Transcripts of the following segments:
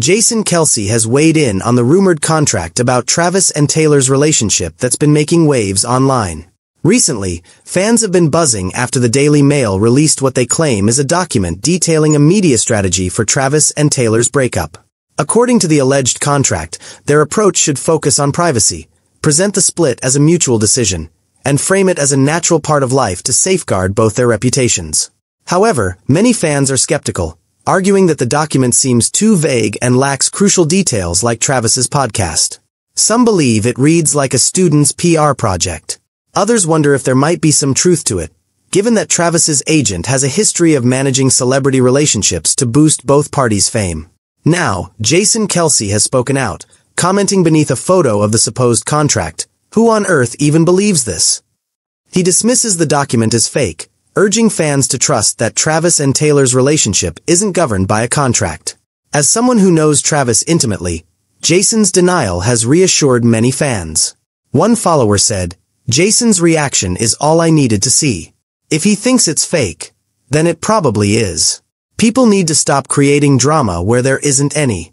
Jason Kelce has weighed in on the rumored contract about Travis and Taylor's relationship that's been making waves online. Recently, fans have been buzzing after the Daily Mail released what they claim is a document detailing a media strategy for Travis and Taylor's breakup. According to the alleged contract, their approach should focus on privacy, present the split as a mutual decision, and frame it as a natural part of life to safeguard both their reputations. However, many fans are skeptical, arguing that the document seems too vague and lacks crucial details like Travis's podcast. Some believe it reads like a student's PR project. Others wonder if there might be some truth to it, given that Travis's agent has a history of managing celebrity relationships to boost both parties' fame. Now, Jason Kelce has spoken out, commenting beneath a photo of the supposed contract. Who on earth even believes this? He dismisses the document as fake, urging fans to trust that Travis and Taylor's relationship isn't governed by a contract. As someone who knows Travis intimately, Jason's denial has reassured many fans. One follower said, Jason's reaction is all I needed to see. If he thinks it's fake, then it probably is. People need to stop creating drama where there isn't any.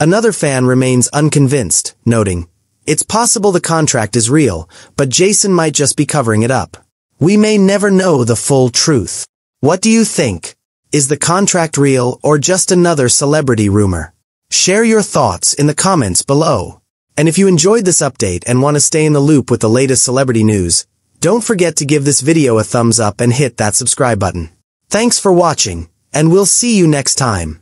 Another fan remains unconvinced, noting, It's possible the contract is real, but Jason might just be covering it up. We may never know the full truth. What do you think? Is the contract real or just another celebrity rumor? Share your thoughts in the comments below. And if you enjoyed this update and want to stay in the loop with the latest celebrity news, don't forget to give this video a thumbs up and hit that subscribe button. Thanks for watching, and we'll see you next time.